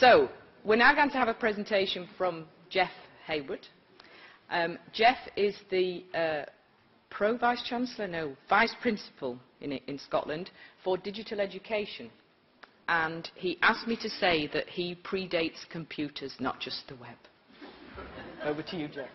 So, we're now going to have a presentation from Jeff Haywood. Um, Jeff is the uh, Pro Vice Chancellor, no, Vice Principal in, in Scotland for digital education. And he asked me to say that he predates computers, not just the web. Over to you, Jeff.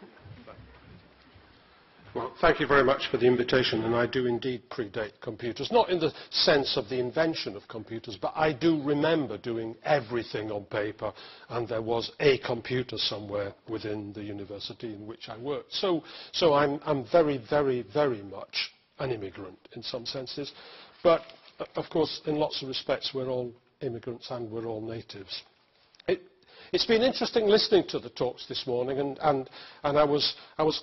Well, thank you very much for the invitation, and I do indeed predate computers. Not in the sense of the invention of computers, but I do remember doing everything on paper, and there was a computer somewhere within the university in which I worked. So, so I'm, I'm very, very, very much an immigrant in some senses. But, uh, of course, in lots of respects, we're all immigrants and we're all natives. It, it's been interesting listening to the talks this morning, and, and, and I, was, I was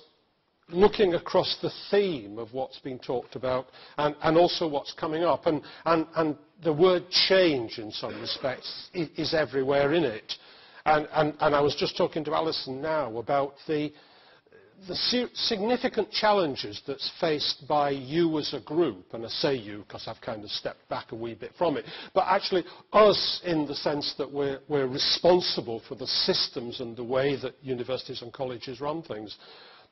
looking across the theme of what's been talked about and, and also what's coming up. And, and, and the word change, in some respects, is, everywhere in it. And I was just talking to Alison now about the, the significant challenges that's faced by you as a group, and I say you because I've kind of stepped back a wee bit from it, but actually us in the sense that we're, we're responsible for the systems and the way that universities and colleges run things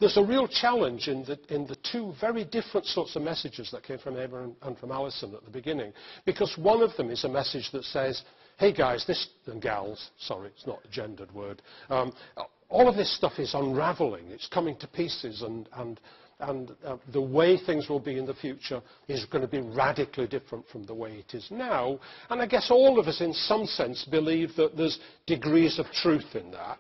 there's a real challenge in the, in the two very different sorts of messages that came from Eva and, and from Alison at the beginning. Because one of them is a message that says, hey guys, this, and gals, sorry, it's not a gendered word, um, all of this stuff is unraveling, it's coming to pieces, and, and, and uh, the way things will be in the future is going to be radically different from the way it is now. And I guess all of us, in some sense, believe that there's degrees of truth in that.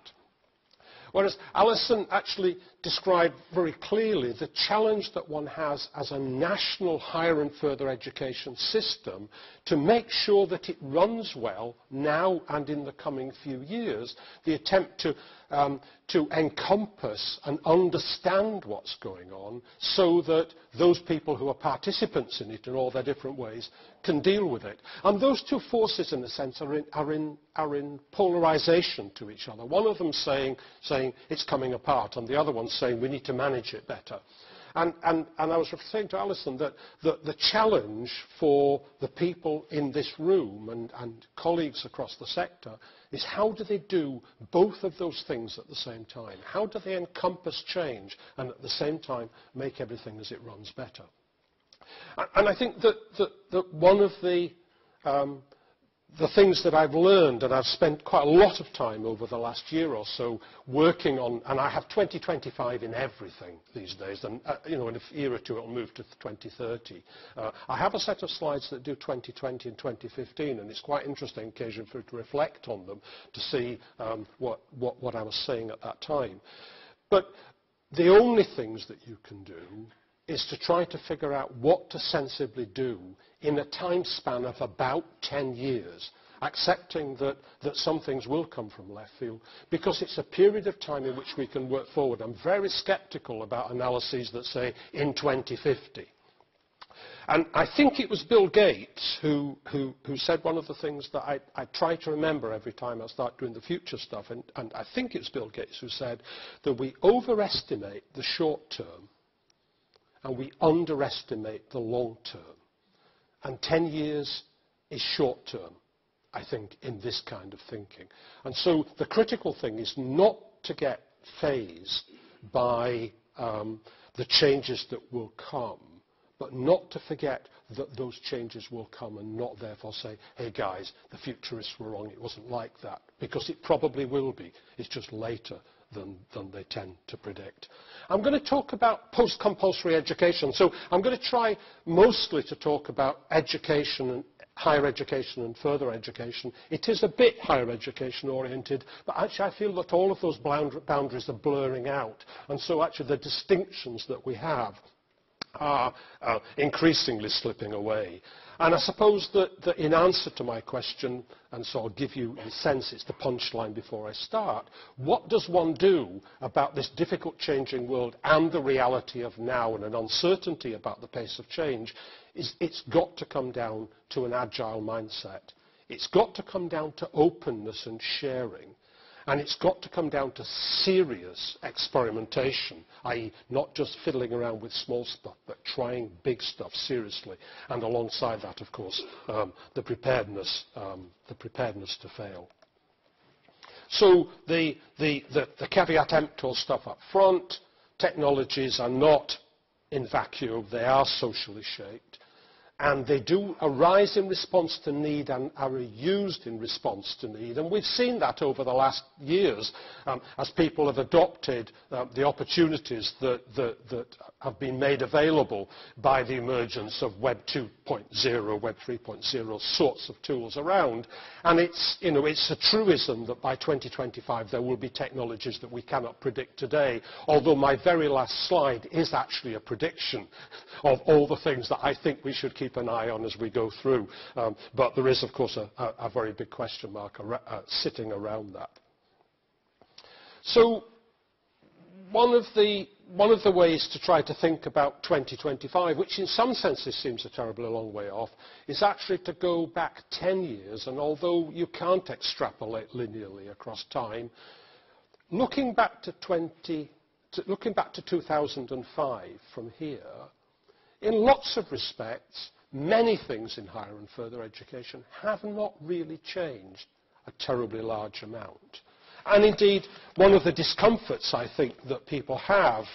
Whereas Alison actually described very clearly the challenge that one has as a national higher and further education system to make sure that it runs well now and in the coming few years, the attempt to, um, to encompass and understand what's going on so that those people who are participants in it in all their different ways can deal with it. And those two forces, in a sense, are in, are in, are in polarization to each other. One of them saying, saying it's coming apart, and the other one saying we need to manage it better. And, and, and I was saying to Alison that the, the challenge for the people in this room and, and colleagues across the sector is how do they do both of those things at the same time? How do they encompass change and at the same time make everything as it runs better? And, I think that, that, that one of the um, the things that I've learned, and I've spent quite a lot of time over the last year or so working on, and I have 2025 in everything these days, and uh, you know, in a year or two it'll move to 2030. Uh, I have a set of slides that do 2020 and 2015, and it's quite interesting occasion for to reflect on them to see um, what, what, what I was saying at that time. But the only things that you can do is to try to figure out what to sensibly do in a time span of about 10 years, accepting that, that some things will come from left field, because it's a period of time in which we can work forward. I'm very sceptical about analyses that say in 2050. And I think it was Bill Gates who, who, who said one of the things that I, I try to remember every time I start doing the future stuff, and, and I think it's Bill Gates who said that we overestimate the short term and we underestimate the long term. And 10 years is short term, I think, in this kind of thinking. And so the critical thing is not to get fazed by um, the changes that will come, but not to forget that those changes will come and not therefore say, hey guys, the futurists were wrong, it wasn't like that. Because it probably will be. It's just later than, than they tend to predict. I'm going to talk about post-compulsory education. So I'm going to try mostly to talk about education and higher education and further education. It is a bit higher education oriented, but actually I feel that all of those boundaries are blurring out. And so actually the distinctions that we have are uh, increasingly slipping away. And I suppose that, that in answer to my question, and so I'll give you a sense, it's the punchline before I start, what does one do about this difficult changing world and the reality of now and an uncertainty about the pace of change, is it's got to come down to an agile mindset. It's got to come down to openness and sharing. And it's got to come down to serious experimentation, i.e. not just fiddling around with small stuff, but trying big stuff seriously. And alongside that, of course, um, the, preparedness, um, the preparedness to fail. So the, the, the, the caveat emptor stuff up front, technologies are not in vacuum, they are socially shaped and they do arise in response to need and are used in response to need. And we've seen that over the last years um, as people have adopted uh, the opportunities that, that, that, have been made available by the emergence of Web 2.0, Web 3.0 sorts of tools around. And it's, you know, it's a truism that by 2025 there will be technologies that we cannot predict today, although my very last slide is actually a prediction of all the things that I think we should keep keep an eye on as we go through. Um, but there is, of course, a, a, very big question mark ar uh, sitting around that. So one of, the, one of the ways to try to think about 2025, which in some senses seems a terribly long way off, is actually to go back 10 years. And although you can't extrapolate linearly across time, looking back to, 20, to, looking back to 2005 from here, in lots of respects, many things in higher and further education have not really changed a terribly large amount. And indeed, one of the discomforts I think that people have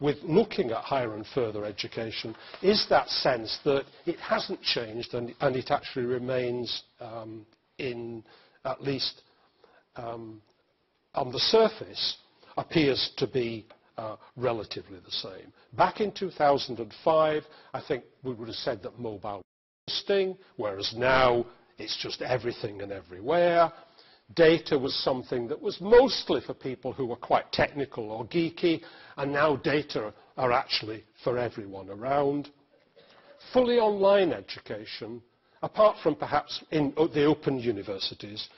with looking at higher and further education is that sense that it hasn't changed and, and it actually remains um, in, at least um, on the surface, appears to be uh, relatively the same. Back in 2005, I think we would have said that mobile was thing, whereas now it's just everything and everywhere. Data was something that was mostly for people who were quite technical or geeky, and now data are actually for everyone around. Fully online education, apart from perhaps in the open universities,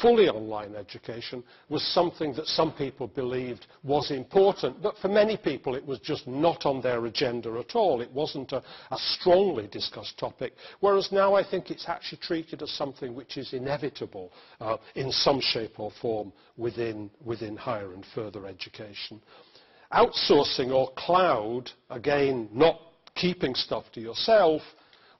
fully online education was something that some people believed was important, but for many people it was just not on their agenda at all. It wasn't a, a strongly discussed topic, whereas now I think it's actually treated as something which is inevitable uh, in some shape or form within, within higher and further education. Outsourcing or cloud, again, not keeping stuff to yourself,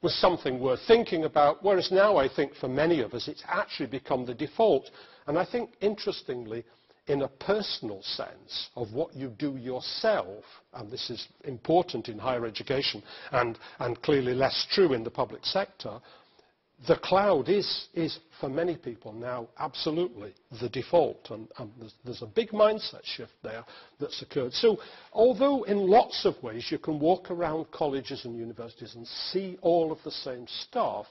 was something worth thinking about, whereas now I think for many of us it's actually become the default. And I think, interestingly, in a personal sense of what you do yourself, and this is important in higher education and, and clearly less true in the public sector, the cloud is, is, for many people now, absolutely the default. And, and there's, there's, a big mindset shift there that's occurred. So although in lots of ways you can walk around colleges and universities and see all of the same stuff,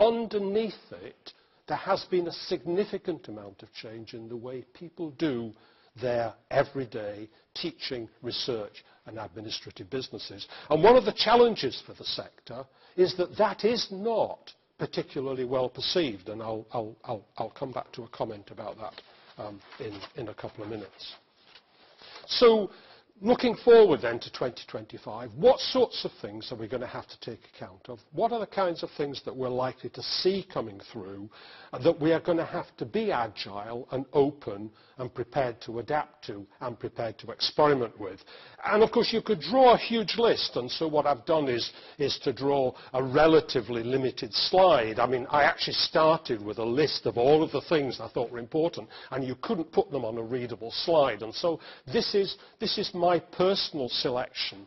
underneath it, there has been a significant amount of change in the way people do their everyday teaching, research and administrative businesses. And one of the challenges for the sector is that that is not particularly well perceived, and I'll, I'll, I'll, I'll come back to a comment about that um, in, in a couple of minutes. So looking forward then to 2025, what sorts of things are we going to have to take account of? What are the kinds of things that we're likely to see coming through uh, that we are going to have to be agile and open and prepared to adapt to and prepared to experiment with? And of course you could draw a huge list and so what I've done is, is to draw a relatively limited slide. I mean I actually started with a list of all of the things I thought were important and you couldn't put them on a readable slide and so this is, this is my personal selection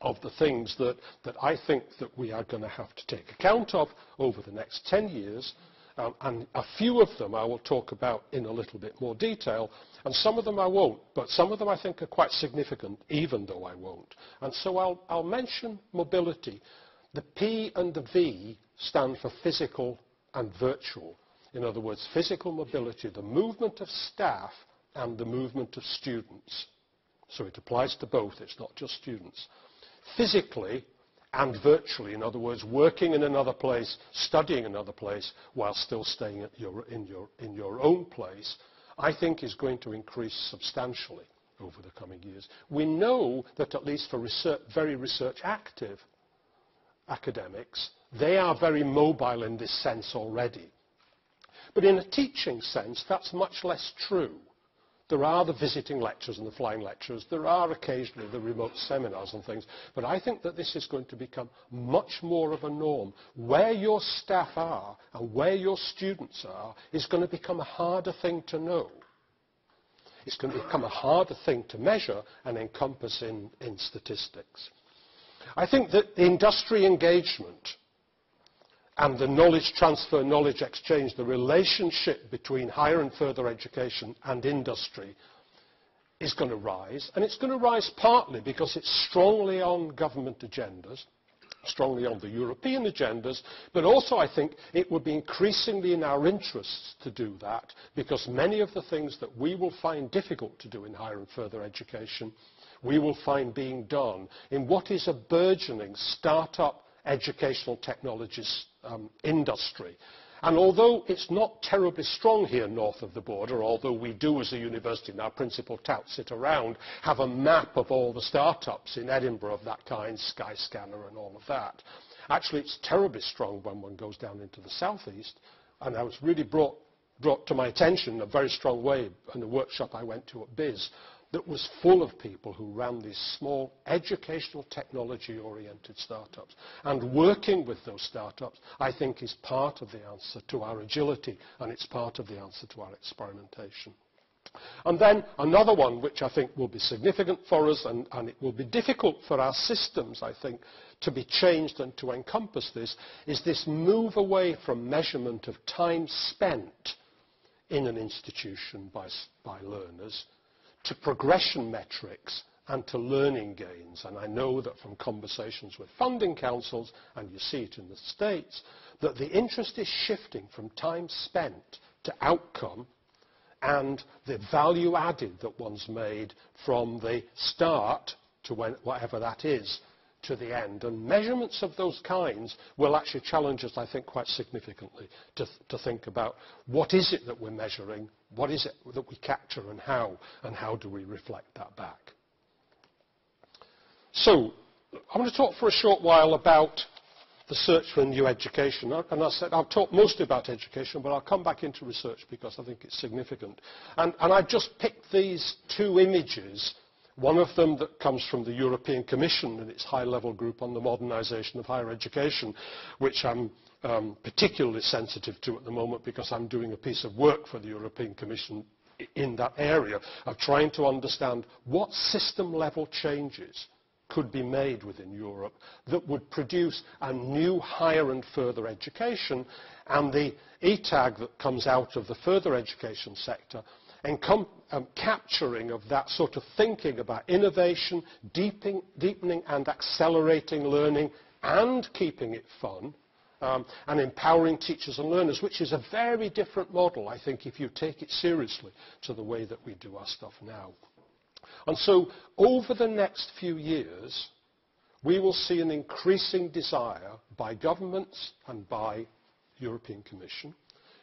of the things that, that I think that we are going to have to take account of over the next 10 years. Um, and a few of them I will talk about in a little bit more detail, and some of them I won't, but some of them I think are quite significant, even though I won't. And so I'll, I'll mention mobility. The P and the V stand for physical and virtual. In other words, physical mobility, the movement of staff and the movement of students. So it applies to both, it's not just students. Physically and virtually, in other words, working in another place, studying another place, while still staying your, in, your, in your own place, I think is going to increase substantially over the coming years. We know that at least for research, very research active academics, they are very mobile in this sense already. But in a teaching sense, that's much less true There are the visiting lectures and the flying lectures. There are occasionally the remote seminars and things. But I think that this is going to become much more of a norm. Where your staff are and where your students are is going to become a harder thing to know. It's going to become a harder thing to measure and encompass in, in statistics. I think that the industry engagement and the knowledge transfer, knowledge exchange, the relationship between higher and further education and industry is going to rise. And it's going to rise partly because it's strongly on government agendas, strongly on the European agendas, but also I think it would be increasingly in our interests to do that because many of the things that we will find difficult to do in higher and further education, we will find being done in what is a burgeoning start-up educational technologies um, industry. And although it's not terribly strong here north of the border, although we do as a university and our principal touts sit around, have a map of all the startups in Edinburgh of that kind, Skyscanner and all of that. Actually, it's terribly strong when one goes down into the southeast. And I was really brought, brought to my attention in a very strong way in a workshop I went to at BIS that was full of people who ran these small educational technology oriented startups. And working with those startups, I think, is part of the answer to our agility and it's part of the answer to our experimentation. And then another one which I think will be significant for us and, and it will be difficult for our systems, I think, to be changed and to encompass this, is this move away from measurement of time spent in an institution by, by learners to progression metrics and to learning gains. And I know that from conversations with funding councils, and you see it in the States, that the interest is shifting from time spent to outcome and the value added that one's made from the start to when, whatever that is to the end. And measurements of those kinds will actually challenge us, I think, quite significantly to, to think about what is it that we're measuring, what is it that we capture and how, and how do we reflect that back. So, I want to talk for a short while about the search for a new education. And I said, I'll talk mostly about education, but I'll come back into research because I think it's significant. And, and I've just picked these two images one of them that comes from the European Commission and its high-level group on the modernisation of higher education, which I'm um, particularly sensitive to at the moment because I'm doing a piece of work for the European Commission in that area of trying to understand what system-level changes could be made within Europe that would produce a new higher and further education. And the ETAG that comes out of the further education sector and um, capturing of that sort of thinking about innovation, deepening, deepening and accelerating learning and keeping it fun, um, and empowering teachers and learners, which is a very different model, I think, if you take it seriously to the way that we do our stuff now. And so, over the next few years, we will see an increasing desire by governments and by the European Commission.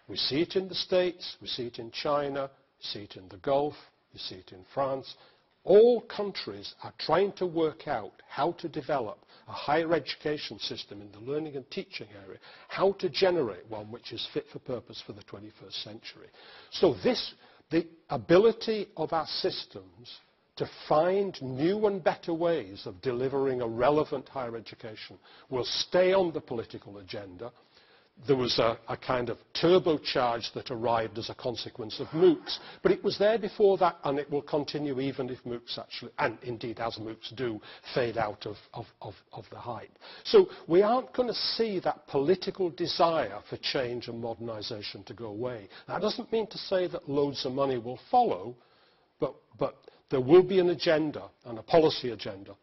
We see it in the States, we see it in China, see it in the Gulf, you see it in France. All countries are trying to work out how to develop a higher education system in the learning and teaching area, how to generate one which is fit for purpose for the 21st century. So this, the ability of our systems to find new and better ways of delivering a relevant higher education will stay on the political agenda there was a, a, kind of turbocharge that arrived as a consequence of MOOCs. But it was there before that, and it will continue even if MOOCs actually, and indeed as MOOCs do, fade out of, of, of, of the hype. So we aren't going to see that political desire for change and modernisation to go away. That doesn't mean to say that loads of money will follow, but, but there will be an agenda, and a policy agenda,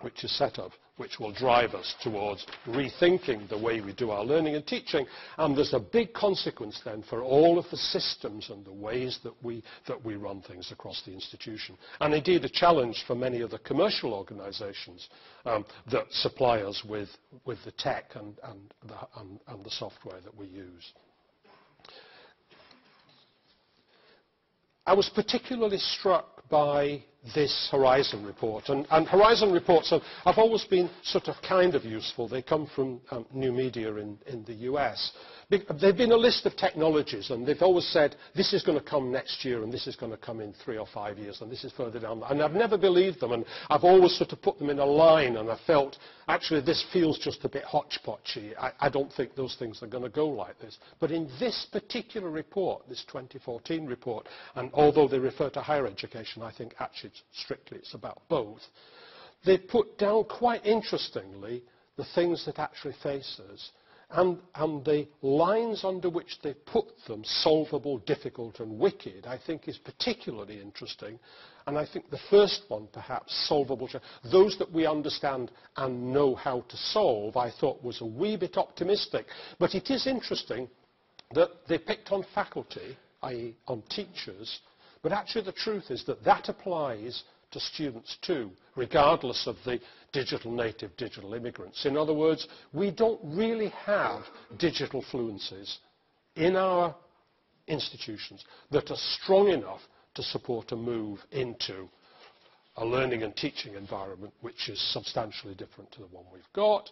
which is set up which will drive us towards rethinking the way we do our learning and teaching. And there's a big consequence then for all of the systems and the ways that we, that we run things across the institution. And indeed a challenge for many of the commercial organisations um, that supply us with, with the tech and, and, the, and, and the software that we use. I was particularly struck by this Horizon report. And, and Horizon reports have, have always been sort of kind of useful. They come from um, new media in, in the US. They've been a list of technologies, and they've always said, this is going to come next year, and this is going to come in three or five years, and this is further down. And I've never believed them, and I've always sort of put them in a line, and I felt, actually, this feels just a bit hodgepodgey. I, I don't think those things are going to go like this. But in this particular report, this 2014 report, and although they refer to higher education, I think actually strictly it's about both, they put down quite interestingly the things that actually face us and, and the lines under which they put them, solvable, difficult and wicked, I think is particularly interesting. And I think the first one, perhaps, solvable, those that we understand and know how to solve, I thought was a wee bit optimistic. But it is interesting that they picked on faculty, i.e. on teachers, but actually the truth is that that applies to students too, regardless of the digital native, digital immigrants. In other words, we don't really have digital fluencies in our institutions that are strong enough to support a move into a learning and teaching environment which is substantially different to the one we've got,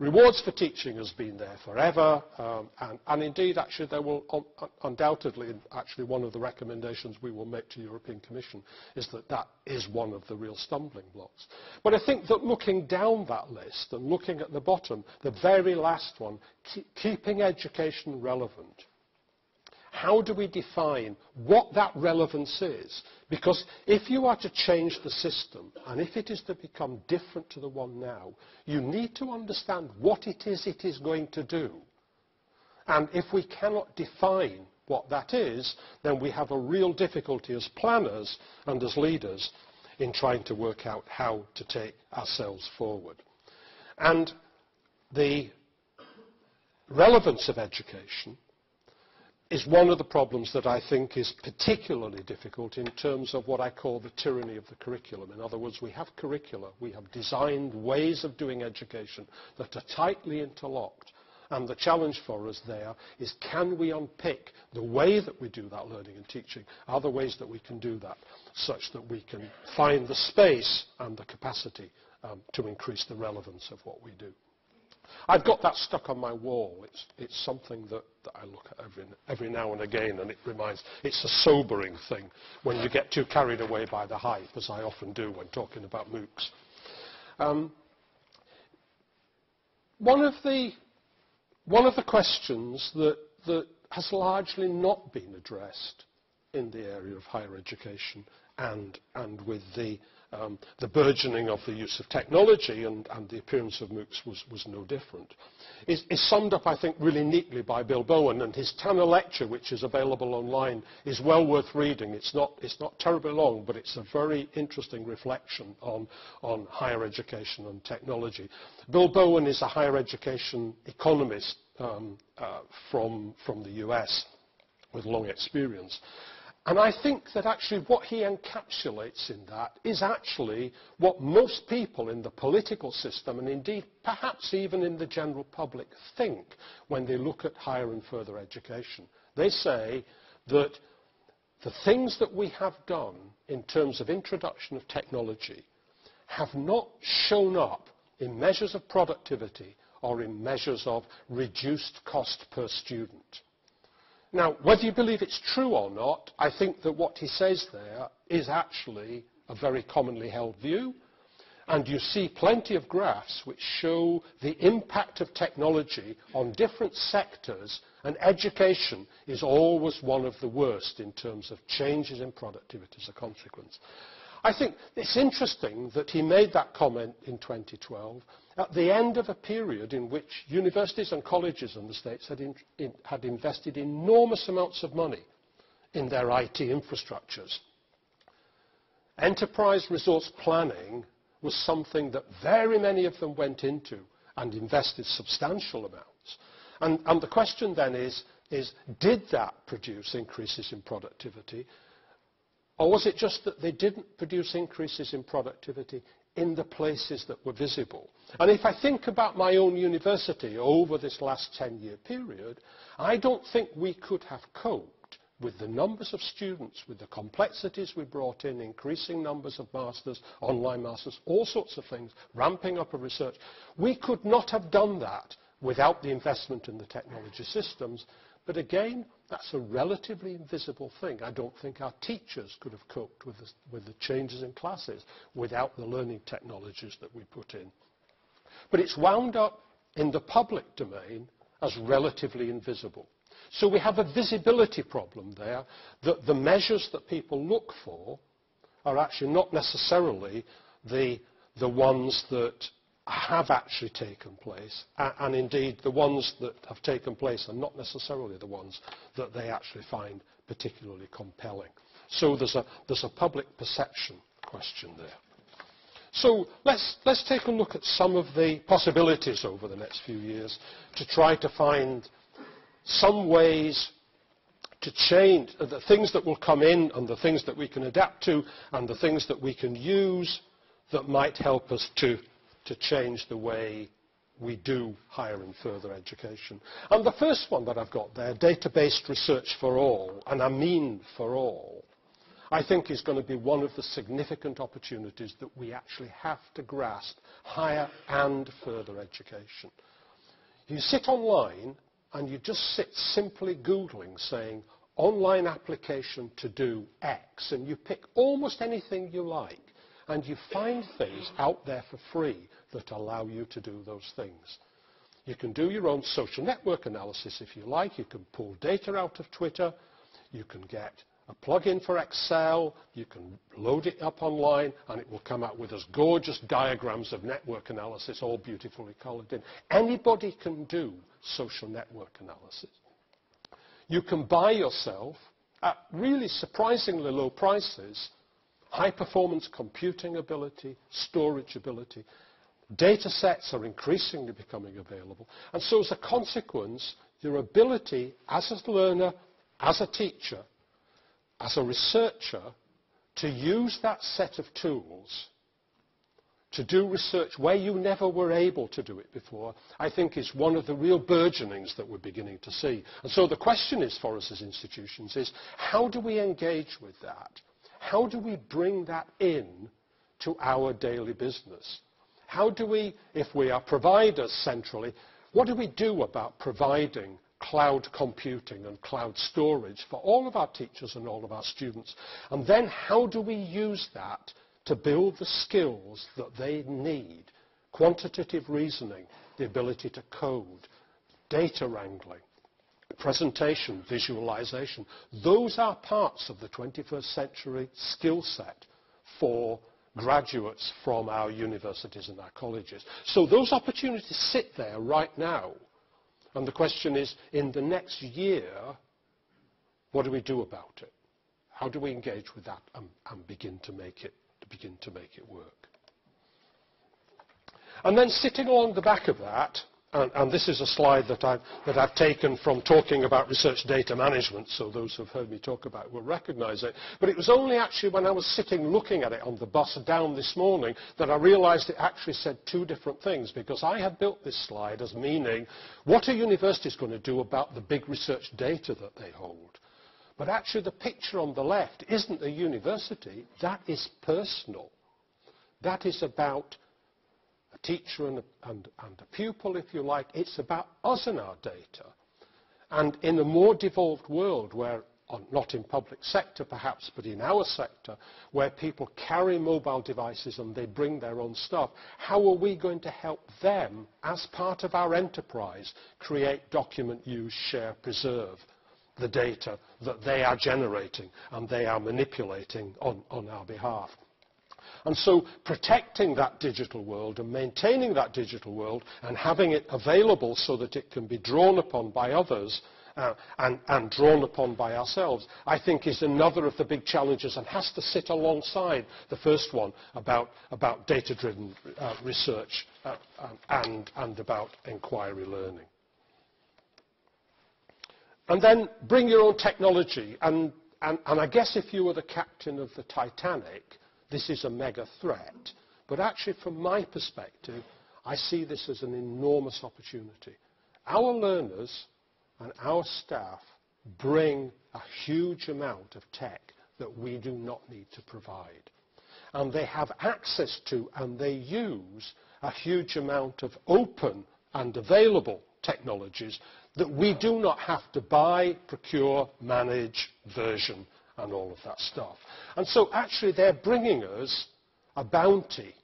Rewards for teaching has been there forever, um, and, and indeed, actually, there will un undoubtedly, actually, one of the recommendations we will make to the European Commission is that that is one of the real stumbling blocks. But I think that looking down that list and looking at the bottom, the very last one, keep, keeping education relevant, how do we define what that relevance is? Because if you are to change the system, and if it is to become different to the one now, you need to understand what it is it is going to do. And if we cannot define what that is, then we have a real difficulty as planners and as leaders in trying to work out how to take ourselves forward. And the relevance of education is one of the problems that I think is particularly difficult in terms of what I call the tyranny of the curriculum. In other words, we have curricula, we have designed ways of doing education that are tightly interlocked. And the challenge for us there is can we unpick the way that we do that learning and teaching, are there ways that we can do that such that we can find the space and the capacity um, to increase the relevance of what we do. I've got that stuck on my wall. It's, it's something that, that I look at every, every now and again, and it reminds, it's a sobering thing when you get too carried away by the hype, as I often do when talking about MOOCs. Um, one, of the, one of the questions that, that has largely not been addressed in the area of higher education and, and with the um, the burgeoning of the use of technology and, and the appearance of MOOCs was, was no different. Is, is summed up, I think, really neatly by Bill Bowen, and his Tanner lecture, which is available online, is well worth reading. It's not, it's not terribly long, but it's a very interesting reflection on, on higher education and technology. Bill Bowen is a higher education economist um, uh, from, from the US with long experience. And I think that actually what he encapsulates in that is actually what most people in the political system and indeed perhaps even in the general public think when they look at higher and further education. They say that the things that we have done in terms of introduction of technology have not shown up in measures of productivity or in measures of reduced cost per student. Now, whether you believe it's true or not, I think that what he says there is actually a very commonly held view. And you see plenty of graphs which show the impact of technology on different sectors, and education is always one of the worst in terms of changes in productivity as a consequence. I think it's interesting that he made that comment in 2012 at the end of a period in which universities and colleges in the States had, in, in, had invested enormous amounts of money in their IT infrastructures. Enterprise resource planning was something that very many of them went into and invested substantial amounts. And, and the question then is, is, did that produce increases in productivity? Or was it just that they didn't produce increases in productivity in the places that were visible? And if I think about my own university over this last 10-year period, I don't think we could have coped with the numbers of students, with the complexities we brought in, increasing numbers of masters, online masters, all sorts of things, ramping up of research. We could not have done that without the investment in the technology systems. But again, that's a relatively invisible thing. I don't think our teachers could have coped with the, with the changes in classes without the learning technologies that we put in. But it's wound up in the public domain as relatively invisible. So we have a visibility problem there that the measures that people look for are actually not necessarily the, the ones that have actually taken place, and indeed the ones that have taken place are not necessarily the ones that they actually find particularly compelling. So there's a, there's a public perception question there. So let's, let's take a look at some of the possibilities over the next few years to try to find some ways to change the things that will come in and the things that we can adapt to and the things that we can use that might help us to, to change the way we do higher and further education. And the first one that I've got there, data-based research for all, and I mean for all, I think is going to be one of the significant opportunities that we actually have to grasp higher and further education. You sit online and you just sit simply Googling saying online application to do X and you pick almost anything you like and you find things out there for free that allow you to do those things. You can do your own social network analysis if you like. You can pull data out of Twitter. You can get a plug-in for Excel, you can load it up online, and it will come out with as gorgeous diagrams of network analysis, all beautifully coloured in. Anybody can do social network analysis. You can buy yourself, at really surprisingly low prices, high-performance computing ability, storage ability. Data sets are increasingly becoming available. And so as a consequence, your ability as a learner, as a teacher, as a researcher to use that set of tools to do research where you never were able to do it before, I think is one of the real burgeonings that we're beginning to see. And so the question is for us as institutions is, how do we engage with that? How do we bring that in to our daily business? How do we, if we are providers centrally, what do we do about providing cloud computing and cloud storage for all of our teachers and all of our students. And then how do we use that to build the skills that they need? Quantitative reasoning, the ability to code, data wrangling, presentation, visualization. Those are parts of the 21st century skill set for graduates from our universities and our colleges. So those opportunities sit there right now and the question is, in the next year, what do we do about it? How do we engage with that and, and begin, to make it, to begin to make it work? And then sitting along the back of that and, and this is a slide that I've, that I've taken from talking about research data management, so those who have heard me talk about it will recognise it. But it was only actually when I was sitting looking at it on the bus down this morning that I realised it actually said two different things, because I had built this slide as meaning, what are universities going to do about the big research data that they hold? But actually the picture on the left isn't a university, that is personal. That is about a teacher and a, and, and a pupil, if you like. It's about us and our data. And in a more devolved world where not in public sector perhaps, but in our sector, where people carry mobile devices and they bring their own stuff, how are we going to help them, as part of our enterprise, create, document, use, share, preserve the data that they are generating and they are manipulating on, on our behalf? And so protecting that digital world and maintaining that digital world and having it available so that it can be drawn upon by others uh, and, and drawn upon by ourselves, I think is another of the big challenges and has to sit alongside the first one about, about data-driven uh, research uh, um, and, and about inquiry learning. And then bring your own technology. And, and, and I guess if you were the captain of the Titanic, this is a mega threat. But actually, from my perspective, I see this as an enormous opportunity. Our learners and our staff bring a huge amount of tech that we do not need to provide. And they have access to and they use a huge amount of open and available technologies that we do not have to buy, procure, manage, version and all of that stuff. And so actually they're bringing us a bounty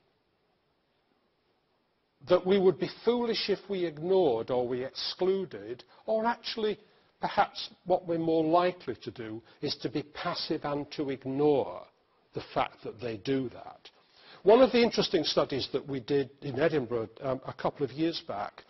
that we would be foolish if we ignored or we excluded, or actually perhaps what we're more likely to do is to be passive and to ignore the fact that they do that. One of the interesting studies that we did in Edinburgh um, a couple of years back,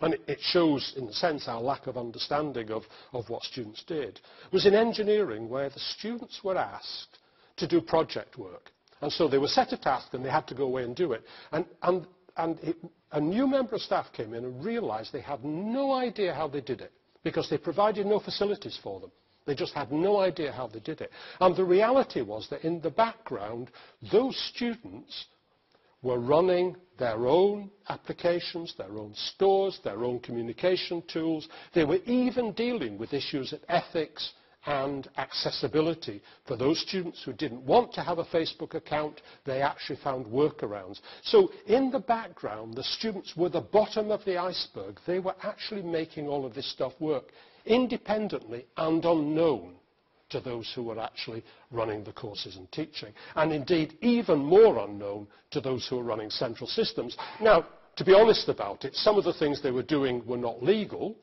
and it, shows, in a sense, our lack of understanding of, of what students did, was in engineering, where the students were asked to do project work. And so they were set a task and they had to go away and do it. And, and, and it, a new member of staff came in and realised they had no idea how they did it because they provided no facilities for them. They just had no idea how they did it. And the reality was that in the background, those students were running their own applications, their own stores, their own communication tools. They were even dealing with issues of ethics and accessibility. For those students who didn't want to have a Facebook account, they actually found workarounds. So in the background, the students were the bottom of the iceberg. They were actually making all of this stuff work independently and unknown to those who were actually running the courses and teaching. And indeed, even more unknown to those who were running central systems. Now, to be honest about it, some of the things they were doing were not legal,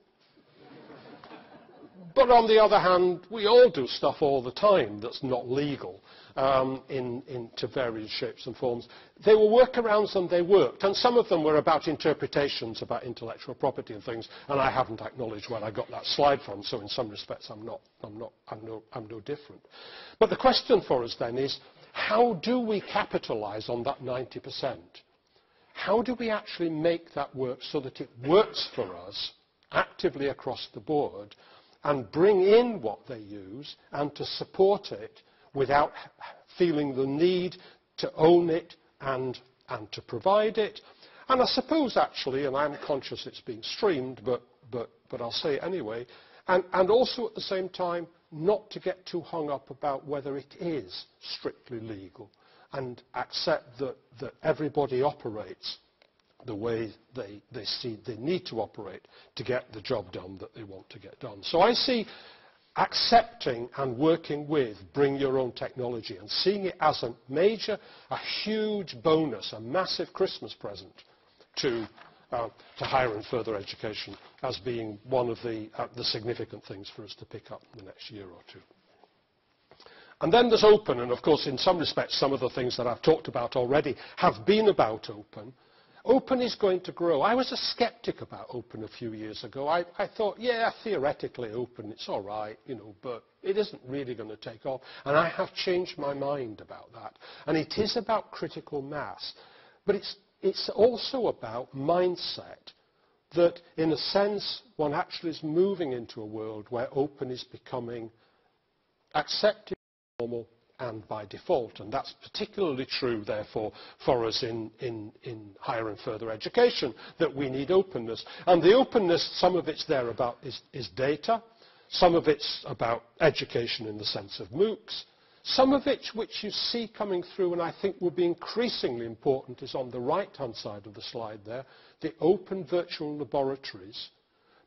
but on the other hand, we all do stuff all the time that's not legal um, in, in, to various shapes and forms. They were workarounds and they worked. And some of them were about interpretations about intellectual property and things. And I haven't acknowledged where I got that slide from. So in some respects, I'm, not, I'm, not, I'm, no, I'm no different. But the question for us then is, how do we capitalize on that 90%? How do we actually make that work so that it works for us actively across the board and bring in what they use and to support it without feeling the need to own it and, and to provide it. And I suppose actually, and I'm conscious it's being streamed, but, but, but I'll say it anyway, and, and also at the same time, not to get too hung up about whether it is strictly legal and accept that, that everybody operates the way they, they see they need to operate to get the job done that they want to get done. So I see accepting and working with bring your own technology and seeing it as a major, a huge bonus, a massive Christmas present to, uh, to higher and further education as being one of the, uh, the significant things for us to pick up in the next year or two. And then there's open, and of course in some respects some of the things that I've talked about already have been about open, Open is going to grow. I was a skeptic about open a few years ago. I, I thought, yeah, theoretically open, it's all right, you know, but it isn't really going to take off. And I have changed my mind about that. And it is about critical mass. But it's, it's also about mindset that, in a sense, one actually is moving into a world where open is becoming accepted, normal, and by default. And that's particularly true, therefore, for us in, in, in higher and further education, that we need openness. And the openness, some of it's there about is, is data, some of it's about education in the sense of MOOCs, some of it which you see coming through and I think will be increasingly important is on the right-hand side of the slide there, the open virtual laboratories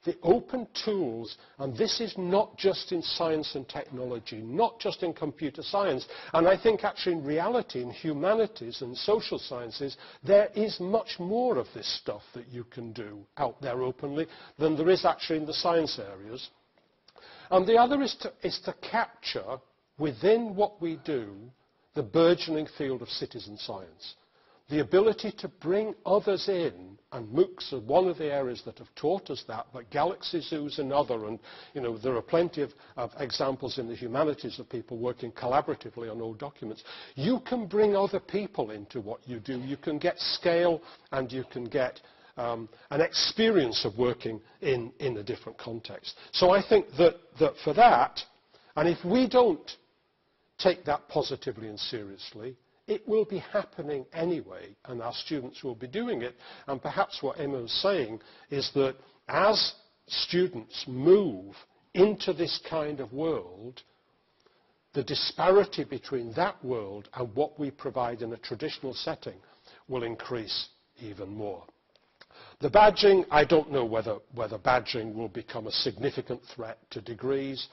the open tools, and this is not just in science and technology, not just in computer science, and I think actually in reality, in humanities and social sciences, there is much more of this stuff that you can do out there openly than there is actually in the science areas. And the other is to, is to capture within what we do the burgeoning field of citizen science the ability to bring others in, and MOOCs are one of the areas that have taught us that, but Galaxy Zoo is another, and you know, there are plenty of, of examples in the humanities of people working collaboratively on old documents. You can bring other people into what you do. You can get scale and you can get um, an experience of working in, in a different context. So I think that, that for that, and if we don't take that positively and seriously, it will be happening anyway, and our students will be doing it. And perhaps what Emma was saying is that as students move into this kind of world, the disparity between that world and what we provide in a traditional setting will increase even more. The badging, I don't know whether, whether badging will become a significant threat to degrees,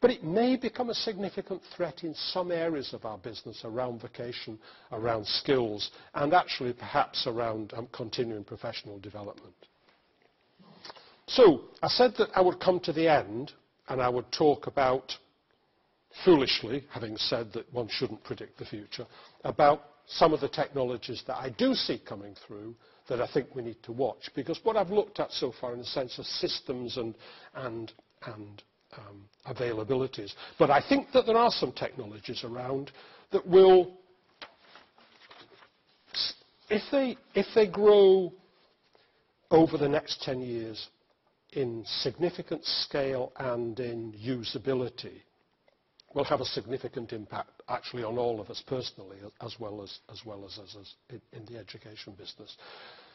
but it may become a significant threat in some areas of our business around vocation, around skills, and actually perhaps around um, continuing professional development. So, I said that I would come to the end and I would talk about, foolishly, having said that one shouldn't predict the future, about some of the technologies that I do see coming through that I think we need to watch. Because what I've looked at so far in the sense of systems and, and, and um, availabilities. But I think that there are some technologies around that will, if they, if they grow over the next 10 years in significant scale and in usability, will have a significant impact actually on all of us personally as well as, as, well as, as, as in, in the education business.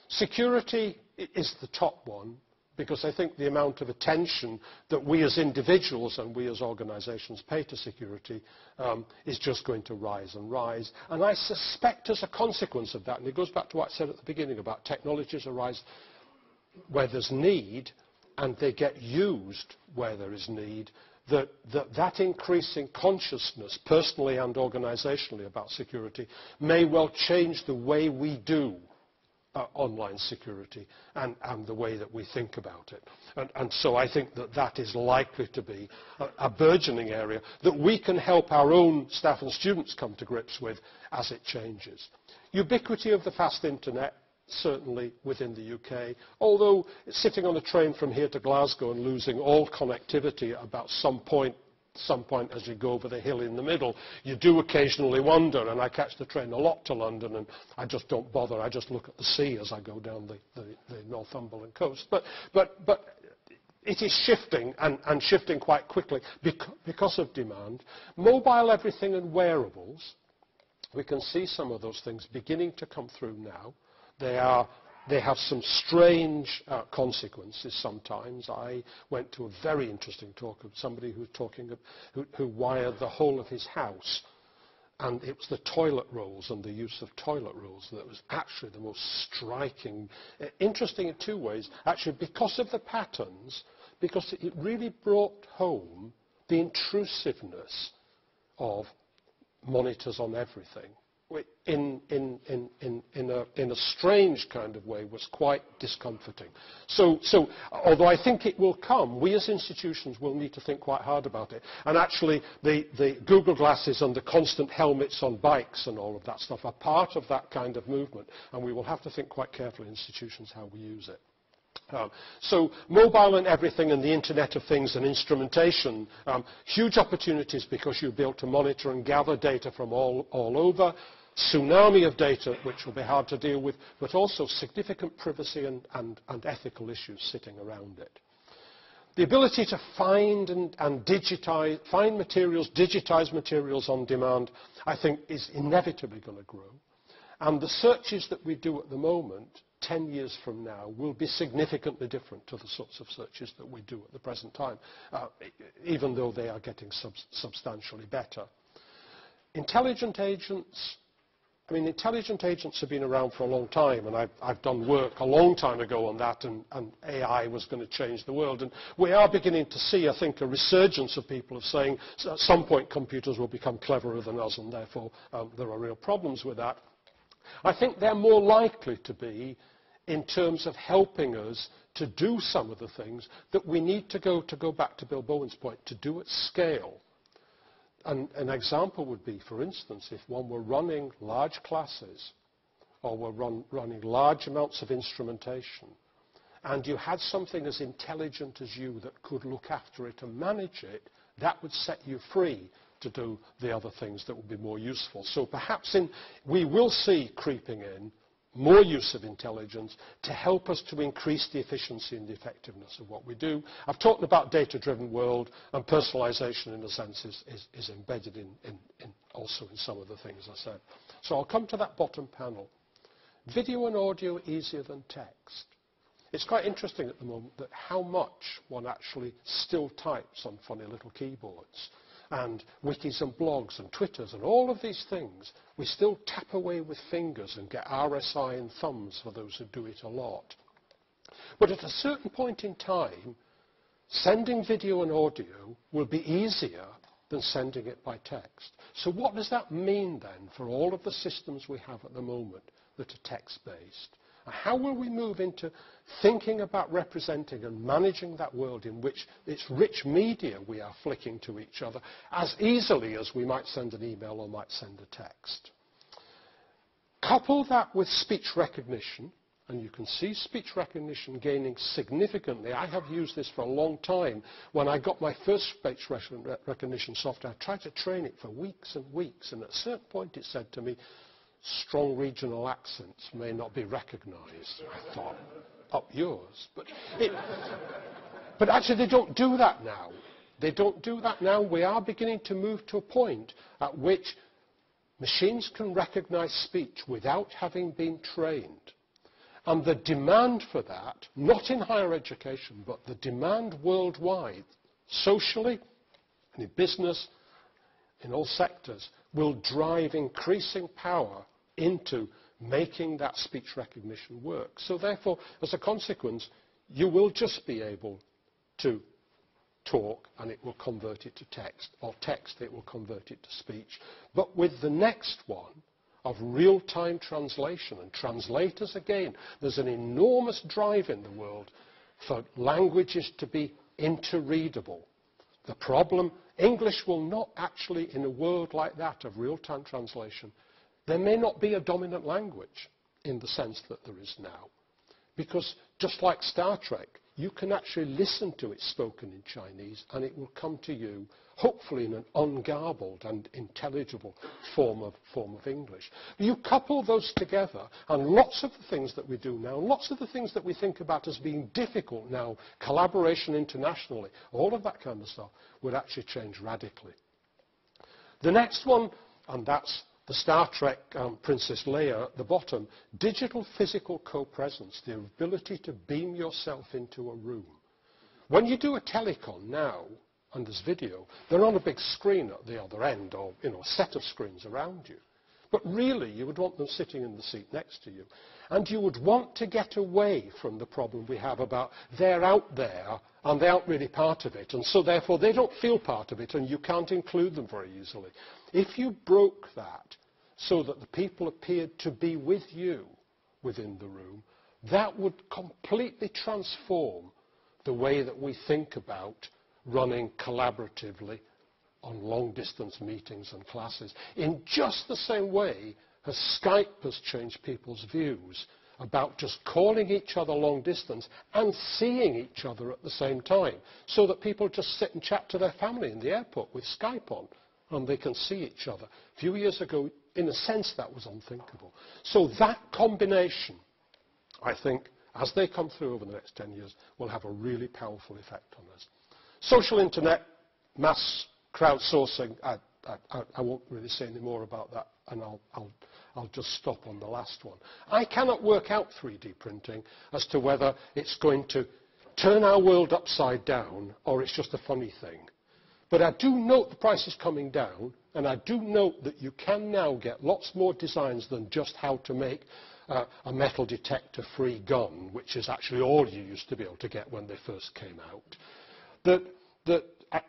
Security is the top one because I think the amount of attention that we as individuals and we as organisations pay to security um, is just going to rise and rise. And I suspect as a consequence of that, and it goes back to what I said at the beginning about technologies arise where there's need and they get used where there is need, that that, that increasing consciousness, personally and organisationally, about security may well change the way we do Uh, online security and, and the way that we think about it. And, and so I think that that is likely to be a, a burgeoning area that we can help our own staff and students come to grips with as it changes. Ubiquity of the fast internet certainly within the UK, although sitting on a train from here to Glasgow and losing all connectivity at about some point some point as you go over the hill in the middle, you do occasionally wonder, and I catch the train a lot to London, and I just don't bother. I just look at the sea as I go down the, the, the Northumberland coast. But, but, but it is shifting, and, and shifting quite quickly because of demand. Mobile everything and wearables, we can see some of those things beginning to come through now. They are they have some strange uh, consequences sometimes. I went to a very interesting talk of somebody who, talking of, who, who wired the whole of his house. And it was the toilet rolls and the use of toilet rolls that was actually the most striking. Uh, interesting in two ways. Actually, because of the patterns, because it really brought home the intrusiveness of monitors on everything in, in, in, a, in a strange kind of way was quite discomforting. So, so although I think it will come, we as institutions will need to think quite hard about it. And actually, the, the Google glasses and the constant helmets on bikes and all of that stuff are part of that kind of movement. And we will have to think quite carefully institutions how we use it. Um, so mobile and everything and the Internet of Things and instrumentation, um, huge opportunities because you're able to monitor and gather data from all, all over tsunami of data which will be hard to deal with, but also significant privacy and, and, and ethical issues sitting around it. The ability to find and, and digitize, find materials, digitize materials on demand, I think is inevitably going to grow. And the searches that we do at the moment, 10 years from now, will be significantly different to the sorts of searches that we do at the present time, uh, even though they are getting sub substantially better. Intelligent agents I mean, intelligent agents have been around for a long time, and I've, I've done work a long time ago on that, and, and AI was going to change the world. And we are beginning to see, I think, a resurgence of people of saying at some point computers will become cleverer than us, and therefore um, there are real problems with that. I think they're more likely to be in terms of helping us to do some of the things that we need to go, to go back to Bill Bowen's point, to do at scale an, an example would be, for instance, if one were running large classes or were run, running large amounts of instrumentation, and you had something as intelligent as you that could look after it and manage it, that would set you free to do the other things that would be more useful. So perhaps in, we will see creeping in more use of intelligence to help us to increase the efficiency and the effectiveness of what we do. I've talked about data-driven world, and personalization in a sense is, is, is embedded in, in, in also in some of the things I said. So I'll come to that bottom panel. Video and audio easier than text. It's quite interesting at the moment that how much one actually still types on funny little keyboards and wikis and blogs and Twitters and all of these things, we still tap away with fingers and get RSI and thumbs for those who do it a lot. But at a certain point in time, sending video and audio will be easier than sending it by text. So what does that mean then for all of the systems we have at the moment that are text-based? How will we move into thinking about representing and managing that world in which it's rich media we are flicking to each other as easily as we might send an email or might send a text? Couple that with speech recognition, and you can see speech recognition gaining significantly. I have used this for a long time. When I got my first speech recognition software, I tried to train it for weeks and weeks, and at a certain point it said to me, strong regional accents may not be recognised. I thought, up yours. But, it, but actually they don't do that now. They don't do that now. We are beginning to move to a point at which machines can recognise speech without having been trained. And the demand for that, not in higher education, but the demand worldwide, socially and in business, in all sectors, will drive increasing power into making that speech recognition work. So therefore, as a consequence, you will just be able to talk and it will convert it to text, or text it will convert it to speech. But with the next one of real-time translation and translators again, there's an enormous drive in the world for languages to be interreadable. The problem, English will not actually, in a world like that of real-time translation, there may not be a dominant language in the sense that there is now. Because just like Star Trek, you can actually listen to it spoken in Chinese and it will come to you, hopefully in an ungarbled and intelligible form of, form of English. You couple those together and lots of the things that we do now, lots of the things that we think about as being difficult now, collaboration internationally, all of that kind of stuff would actually change radically. The next one, and that's the Star Trek um, Princess Leia at the bottom, digital physical co-presence, the ability to beam yourself into a room. When you do a telecon now, and there's video, they're on a big screen at the other end, or you know, a set of screens around you. But really, you would want them sitting in the seat next to you. And you would want to get away from the problem we have about they're out there and they aren't really part of it. And so therefore they don't feel part of it and you can't include them very easily. If you broke that so that the people appeared to be with you within the room, that would completely transform the way that we think about running collaboratively on long-distance meetings and classes. In just the same way as Skype has changed people's views about just calling each other long distance and seeing each other at the same time so that people just sit and chat to their family in the airport with Skype on and they can see each other. A few years ago, in a sense, that was unthinkable. So that combination, I think, as they come through over the next 10 years, will have a really powerful effect on us. Social internet, mass crowdsourcing, I, I, I won't really say any more about that, and I'll, I'll, I'll just stop on the last one. I cannot work out 3D printing as to whether it's going to turn our world upside down or it's just a funny thing. But I do note the price is coming down, and I do note that you can now get lots more designs than just how to make uh, a metal detector-free gun, which is actually all you used to be able to get when they first came out. That, that uh,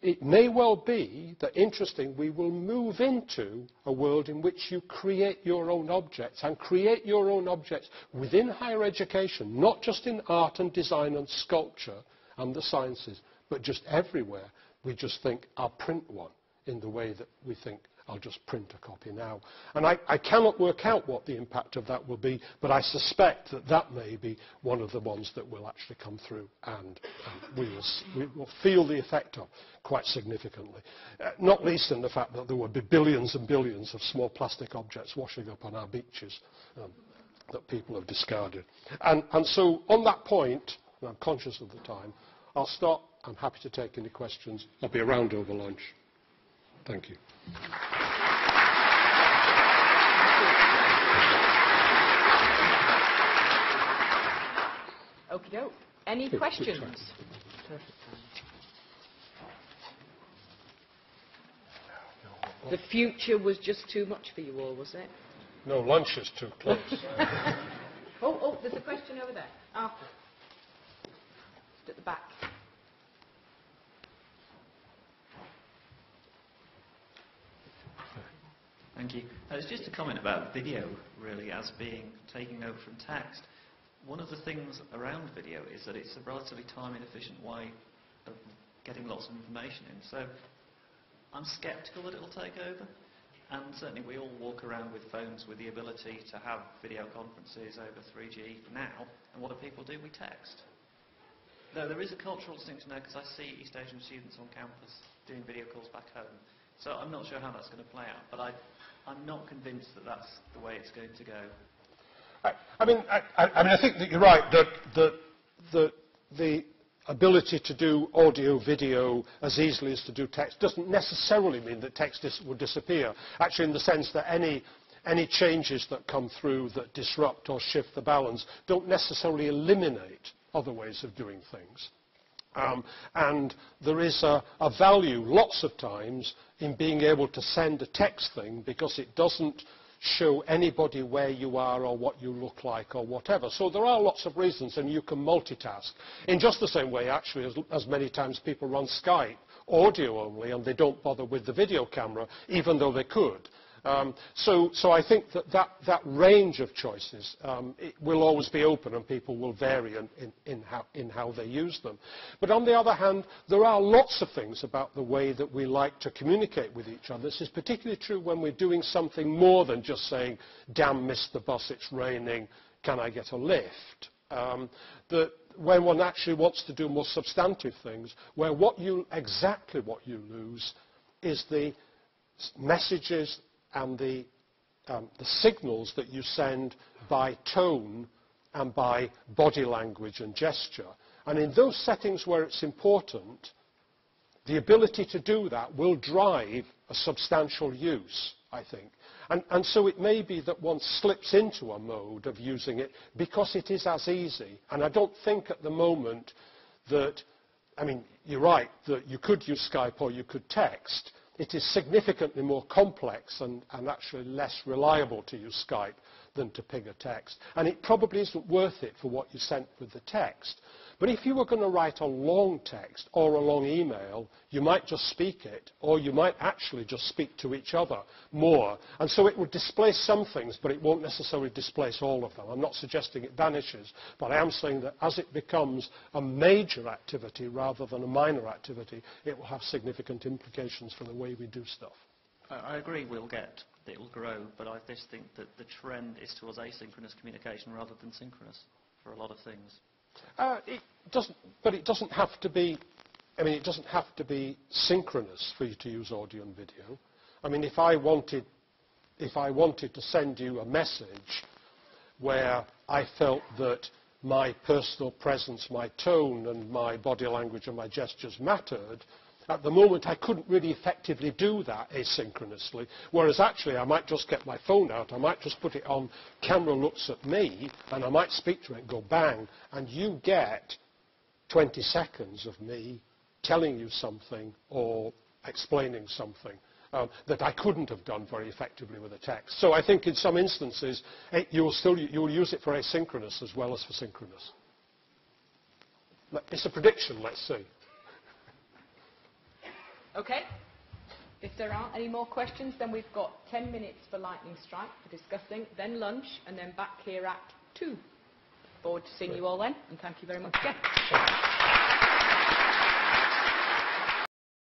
it may well be that, interesting, we will move into a world in which you create your own objects and create your own objects within higher education, not just in art and design and sculpture and the sciences, but just everywhere. We just think, I'll print one in the way that we think I'll just print a copy now. And I, I cannot work out what the impact of that will be, but I suspect that that may be one of the ones that will actually come through and, and we, will, we will feel the effect of quite significantly. Uh, not least in the fact that there will be billions and billions of small plastic objects washing up on our beaches um, that people have discarded. And, and so on that point, and I'm conscious of the time, I'll stop. I'm happy to take any questions. I'll be around over lunch. Thank you. Okie doke. Any questions? The future was just too much for you all, was it? No, lunch is too close. Oh, oh, there's a question over there. Arthur. At the back. Thank you. Uh, it's just a comment about video, really, as being taking over from text. One of the things around video is that it's a relatively time inefficient way of getting lots of information in. So I'm sceptical that it'll take over. And certainly we all walk around with phones with the ability to have video conferences over 3G for now. And what do people do? We text. Though there is a cultural distinction there because I see East Asian students on campus doing video calls back home. So I'm not sure how that's going to play out. But I, I'm not convinced that that's the way it's going to go. I, I, mean, I, I, mean, I think that you're right that, the ability to do audio, video as easily as to do text doesn't necessarily mean that text dis would disappear. Actually, in the sense that any, any changes that come through that disrupt or shift the balance don't necessarily eliminate other ways of doing things. Um, and there is a, a value, lots of times, in being able to send a text thing because it doesn't show anybody where you are or what you look like or whatever. So there are lots of reasons and you can multitask. In just the same way, actually, as, as many times people run Skype audio only and they don't bother with the video camera, even though they could. Um, so, so I think that that, that range of choices um, will always be open and people will vary in, in, in, how, in how they use them. But on the other hand, there are lots of things about the way that we like to communicate with each other. This is particularly true when we're doing something more than just saying, damn, missed the bus, it's raining, can I get a lift? Um, that when one actually wants to do more substantive things, where what you, exactly what you lose is the messages and the, um, the signals that you send by tone and by body language and gesture. And in those settings where it's important, the ability to do that will drive a substantial use, I think. And, and, so it may be that one slips into a mode of using it because it is as easy. And I don't think at the moment that, I mean, you're right, that you could use Skype or you could text, it is significantly more complex and, and actually less reliable to use Skype than to ping a text. And it probably isn't worth it for what you sent with the text. But if you were going to write a long text or a long email, you might just speak it, or you might actually just speak to each other more. And so it would displace some things, but it won't necessarily displace all of them. I'm not suggesting it vanishes, but I am saying that as it becomes a major activity rather than a minor activity, it will have significant implications for the way we do stuff. I agree we'll get, it will grow, but I just think that the trend is towards asynchronous communication rather than synchronous for a lot of things. Uh, it doesn't, but it doesn't have to be. I mean, it doesn't have to be synchronous for you to use audio and video. I mean, if I wanted, if I wanted to send you a message where I felt that my personal presence, my tone, and my body language and my gestures mattered, at the moment, I couldn't really effectively do that asynchronously, whereas actually I might just get my phone out, I might just put it on, camera looks at me, and I might speak to it and go bang, and you get 20 seconds of me telling you something or explaining something. Um, that I couldn't have done very effectively with a text. So I think in some instances it, you will still you will use it for asynchronous as well as for synchronous. It's a prediction, let's see. Okay. If there aren't any more questions, then we've got 10 minutes for lightning strike for discussing, then lunch, and then back here at 2. Forward to seeing you all then, and thank you very much again.